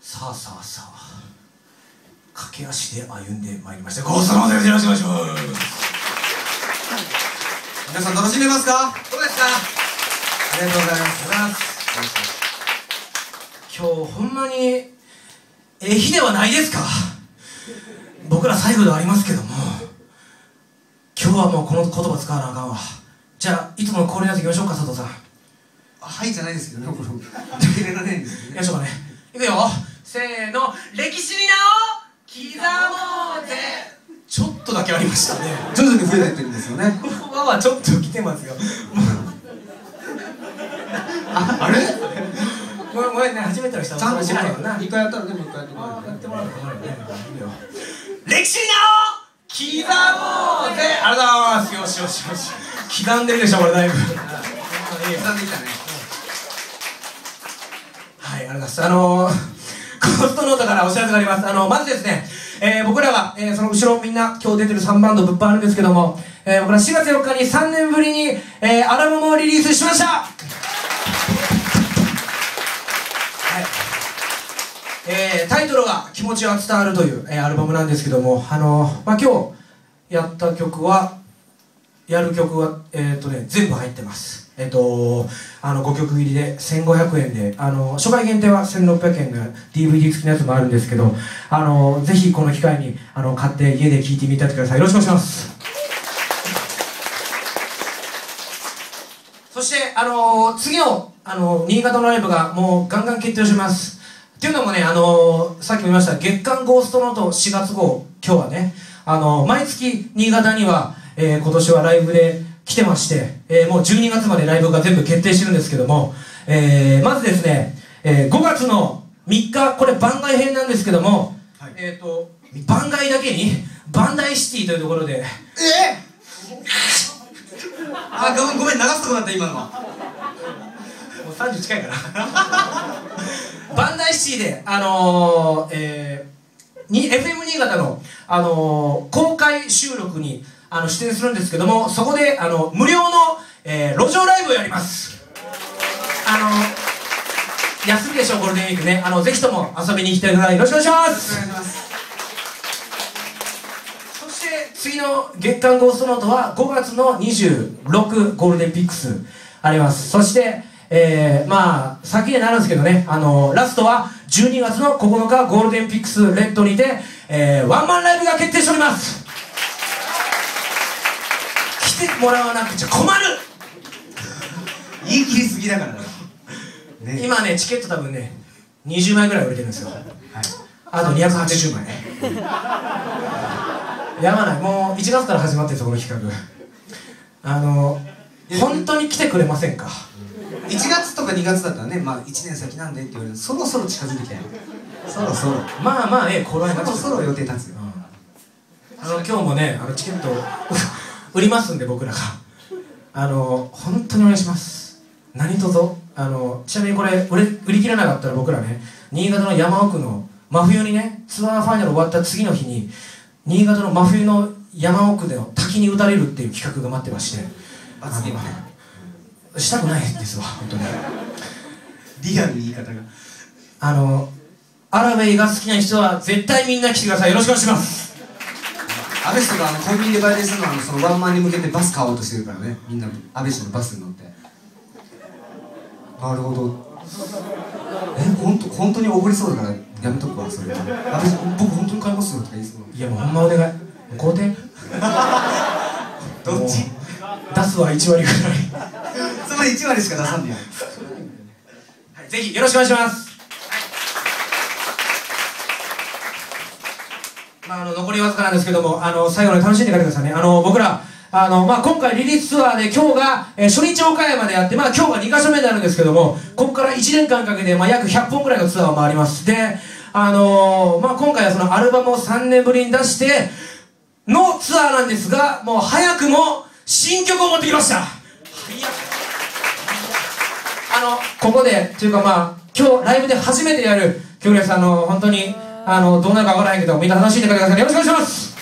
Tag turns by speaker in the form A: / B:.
A: さあさあさあ駆け足で歩んでまいりました。ゴーストのです。よろしくお願いします。皆さん楽しんでますか？どうですか？ありがとうございます。今日ほんまにええ日ではないですか？僕ら最後ではありますけども。今日はもうこの言葉使わなあかんわ。じゃあいつもの恒例のやついきましょうか佐藤さん。
B: はいじゃないですけどね。これ抜けれられないんです
A: いきましょうかねいくよせーの歴史に名を刻もうぜちょっとだけありましたね
B: 徐々に増えてってるんですよね
A: 言葉はちょっと来てますよ。
B: ああれ？
A: ごめんごめんね初めての人は
B: ちゃんと
A: 知らないよな。
B: 一回やったらでも一回やってもら
A: あ
B: え
A: やってもらうね歴史に名を刻もうぜ。ありがとうございます。よしよしよし。刻んでるでしょこれだいぶ。
B: 刻んできたね。
A: はい、ありがとうございます。あのー、コストノートからお知らせがあります。あのまずですね、えー僕らは、えーその後ろみんな今日出てる3バンド物販あるんですけども、えー僕ら4月4日に3年ぶりに、えーアルバムをリリースしましたはい。えータイトルは「気持ちは伝わる」という、えーアルバムなんですけども、あのーまあ、今日やった曲はやる曲は、えーとね、全部入ってます。えっ、とあの5曲入りで1500円であの初回限定は1600円の DVD 付きのやつもあるんですけどあのぜひこの機会にあの買って家で聴いてみてください。よろしくお願いします。そしてあの次のあの新潟のライブがもうガンガン決定します。っていうのもねあのさっきも言いました月刊ゴーストノート4月号。今日はねあの毎月新潟には、えー今年はライブで来てまして、えーもう12月までライブが全部決定してるんですけども、えーまずですね、えー5月の3日これ番外編なんですけども、
B: はい。
A: えっ、と番外だけにバンダイシティというところで
B: え？あごめんごめん流すとこだった今の。は
A: もう30近いから。バンダイシティであのー、えー、に FM 新潟の、あのー、公開収録にあの出演するんですけどもそこであの無料の、えー、路上ライブをやります。あの、休みでしょうゴールデンウィークね。あのぜひとも遊びに来てください。よろしくお願いします。そして次の月間ゴーストノートは5月の26ゴールデンピックスあります。そしてえー、まあ先になるんですけどね。あのラストは12月の9日ゴールデンピックスレッドにて、えー、ワンマンライブが決定しております。来てもらわなくちゃ困る。
B: 言い切りすぎだからねね。
A: 今ねチケット多分ね20枚ぐらい売れてるんですよ。
B: はい。
A: あと280枚。やばない。もう1月から始まってるんですよこの企画。あの本当に来てくれませんか
B: ？1月とか2月だったらねまあ1年先なんでって言われるそろそろ近づいてきたよ。そろそろ。
A: まあまあええ頃合い
B: そろそろ予定立つよ。
A: あの今日もねあのチケットを売りますんで僕らが。あの本当にお願いします。何卒？あのちなみにこれ売れ売り切れなかったら僕らね新潟の山奥の真冬にねツアーファイナル終わった次の日に新潟の真冬の山奥での滝に打たれるっていう企画が待ってまして。
B: 罰ゲーム
A: したくないですわ本当に。
B: リアルに言い方が。
A: あのアラウェイが好きな人は絶対みんな来てください。よろしくお願いします
B: 安倍氏とかあのコンビニでバイトするのはそのワンマンに向けてバス買おうとしてるからね。みんな安倍氏のバスに乗って。なるほど。え本当本当におごりそうだからやめとくわそれ安倍氏僕本当に買いますよとか言いそう。
A: いやもうほんまお願い。肯定
B: どっち？
A: 出すは1割ぐらい。
B: つまり1割しか出さんねや。
A: はい、ぜひよろしくお願いします。まあ、あの残りわずかなんですけども、あの最後まで楽しんで帰ってくださいね。あの僕ら、あのまあ、今回リリースツアーで今日が、えー初日岡山でやって、まあ、今日が2カ所目になるんですけども、ここから1年間かけて、まあ、約100本ぐらいのツアーを回ります。で、あのまあ、今回はそのアルバムを3年ぶりに出してのツアーなんですが、もう早くも新曲を持ってきました。あのここでというかまあ今日ライブで初めてやる曲ですあの本当にあのどうなるかわからないけどみんな楽しんでくださいよろしくお願いします。